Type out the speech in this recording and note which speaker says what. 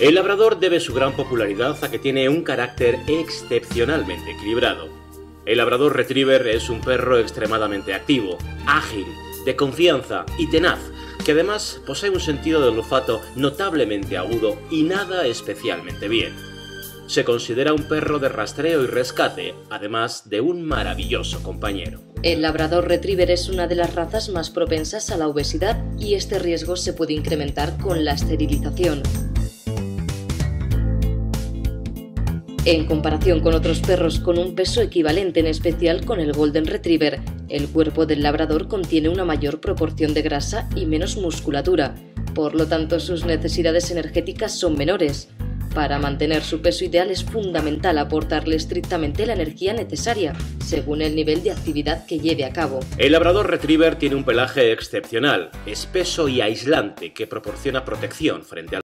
Speaker 1: El labrador debe su gran popularidad a que tiene un carácter excepcionalmente equilibrado. El labrador retriever es un perro extremadamente activo, ágil, de confianza y tenaz, que además posee un sentido del olfato notablemente agudo y nada especialmente bien. Se considera un perro de rastreo y rescate, además de un maravilloso compañero.
Speaker 2: El labrador retriever es una de las razas más propensas a la obesidad y este riesgo se puede incrementar con la esterilización. En comparación con otros perros con un peso equivalente, en especial con el Golden Retriever, el cuerpo del labrador contiene una mayor proporción de grasa y menos musculatura, por lo tanto sus necesidades energéticas son menores. Para mantener su peso ideal es fundamental aportarle estrictamente la energía necesaria, según el nivel de actividad que lleve a cabo.
Speaker 1: El labrador retriever tiene un pelaje excepcional, espeso y aislante que proporciona protección frente al